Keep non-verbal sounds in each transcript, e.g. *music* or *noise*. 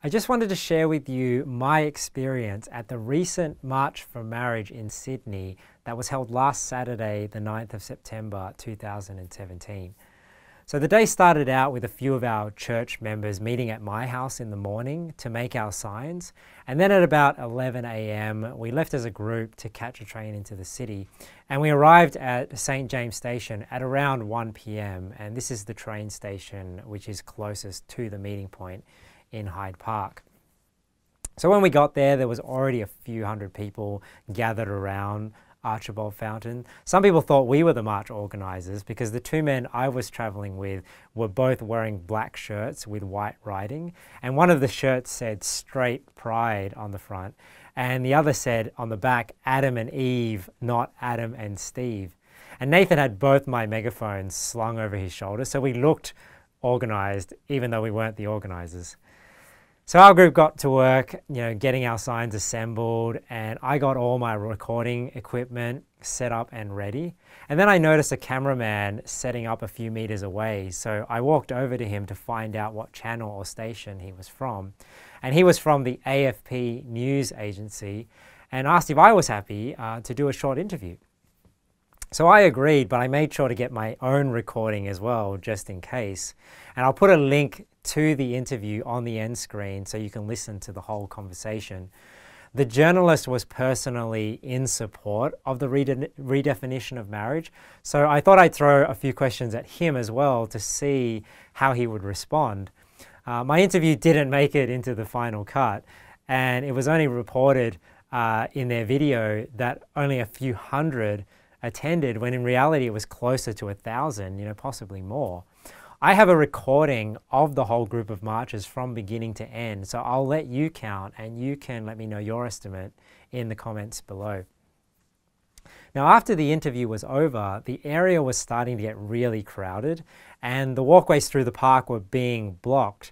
I just wanted to share with you my experience at the recent March for Marriage in Sydney that was held last Saturday, the 9th of September 2017. So the day started out with a few of our church members meeting at my house in the morning to make our signs. And then at about 11 a.m., we left as a group to catch a train into the city. And we arrived at St. James Station at around 1 p.m. And this is the train station which is closest to the meeting point in Hyde Park. So when we got there, there was already a few hundred people gathered around Archibald Fountain. Some people thought we were the march organisers because the two men I was travelling with were both wearing black shirts with white writing, and one of the shirts said Straight Pride on the front, and the other said on the back Adam and Eve, not Adam and Steve. And Nathan had both my megaphones slung over his shoulder, so we looked organised even though we weren't the organisers. So our group got to work, you know, getting our signs assembled, and I got all my recording equipment set up and ready. And then I noticed a cameraman setting up a few meters away. So I walked over to him to find out what channel or station he was from. And he was from the AFP news agency and asked if I was happy uh, to do a short interview. So I agreed, but I made sure to get my own recording as well, just in case. And I'll put a link to the interview on the end screen so you can listen to the whole conversation. The journalist was personally in support of the rede redefinition of marriage, so I thought I'd throw a few questions at him as well to see how he would respond. Uh, my interview didn't make it into the final cut, and it was only reported uh, in their video that only a few hundred attended when in reality it was closer to a thousand, you know, possibly more. I have a recording of the whole group of marches from beginning to end, so I'll let you count and you can let me know your estimate in the comments below. Now, after the interview was over, the area was starting to get really crowded and the walkways through the park were being blocked.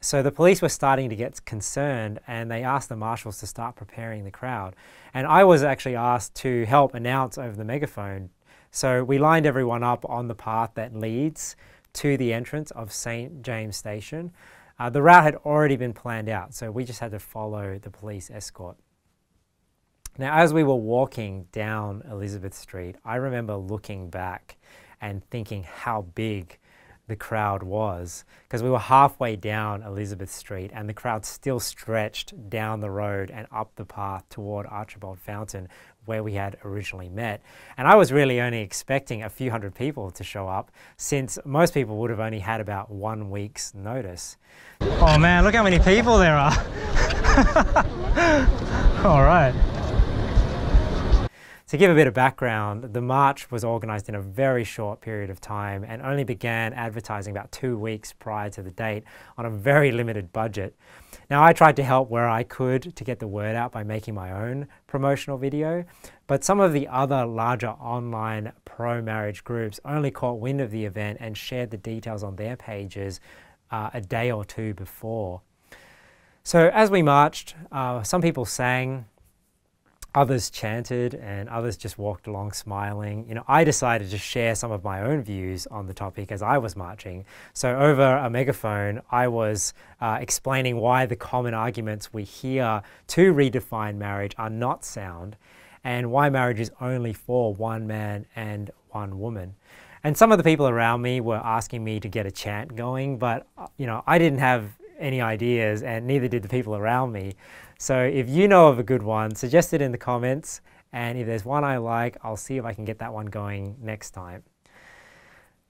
So the police were starting to get concerned and they asked the marshals to start preparing the crowd. And I was actually asked to help announce over the megaphone. So we lined everyone up on the path that leads to the entrance of St. James Station. Uh, the route had already been planned out, so we just had to follow the police escort. Now, as we were walking down Elizabeth Street, I remember looking back and thinking how big the crowd was because we were halfway down Elizabeth Street and the crowd still stretched down the road and up the path toward Archibald Fountain where we had originally met. And I was really only expecting a few hundred people to show up since most people would have only had about one week's notice. Oh man, look how many people there are. *laughs* All right. To give a bit of background, the march was organised in a very short period of time and only began advertising about two weeks prior to the date on a very limited budget. Now, I tried to help where I could to get the word out by making my own promotional video, but some of the other larger online pro-marriage groups only caught wind of the event and shared the details on their pages uh, a day or two before. So as we marched, uh, some people sang, others chanted and others just walked along smiling. You know, I decided to share some of my own views on the topic as I was marching. So over a megaphone, I was uh, explaining why the common arguments we hear to redefine marriage are not sound and why marriage is only for one man and one woman. And some of the people around me were asking me to get a chant going, but uh, you know, I didn't have any ideas and neither did the people around me. So if you know of a good one, suggest it in the comments. And if there's one I like, I'll see if I can get that one going next time.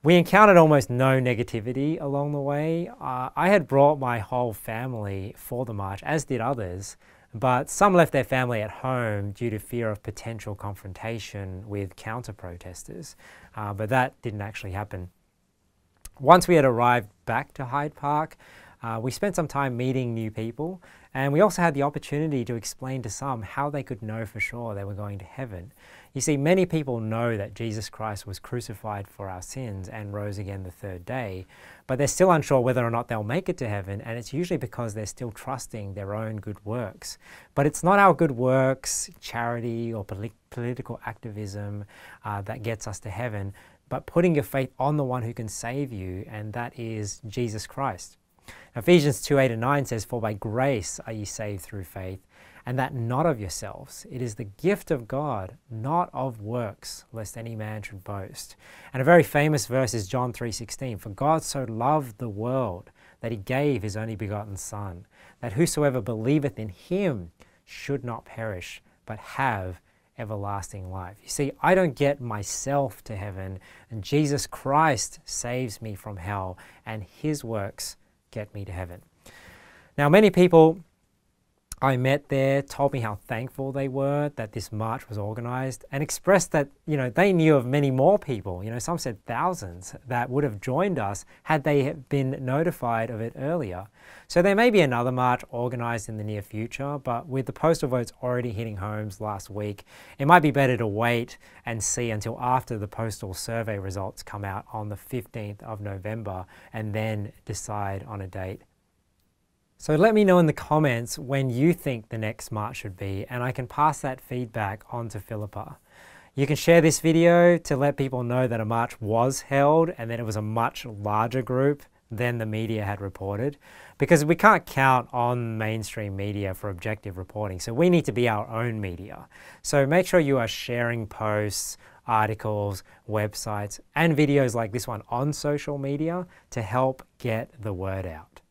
We encountered almost no negativity along the way. Uh, I had brought my whole family for the march, as did others, but some left their family at home due to fear of potential confrontation with counter-protesters, uh, but that didn't actually happen. Once we had arrived back to Hyde Park, uh, we spent some time meeting new people and we also had the opportunity to explain to some how they could know for sure they were going to heaven. You see, many people know that Jesus Christ was crucified for our sins and rose again the third day, but they're still unsure whether or not they'll make it to heaven, and it's usually because they're still trusting their own good works. But it's not our good works, charity, or political activism uh, that gets us to heaven, but putting your faith on the one who can save you, and that is Jesus Christ. Ephesians 2 8 and 9 says, For by grace are ye saved through faith, and that not of yourselves. It is the gift of God, not of works, lest any man should boast. And a very famous verse is John 3:16, For God so loved the world that he gave his only begotten Son, that whosoever believeth in him should not perish, but have everlasting life. You see, I don't get myself to heaven, and Jesus Christ saves me from hell, and his works get me to heaven. Now, many people I met there told me how thankful they were that this march was organized and expressed that, you know, they knew of many more people, you know, some said thousands that would have joined us had they been notified of it earlier. So there may be another march organized in the near future, but with the postal votes already hitting homes last week, it might be better to wait and see until after the postal survey results come out on the 15th of November and then decide on a date so let me know in the comments when you think the next march should be and I can pass that feedback on to Philippa. You can share this video to let people know that a march was held and that it was a much larger group than the media had reported because we can't count on mainstream media for objective reporting. So we need to be our own media. So make sure you are sharing posts, articles, websites, and videos like this one on social media to help get the word out.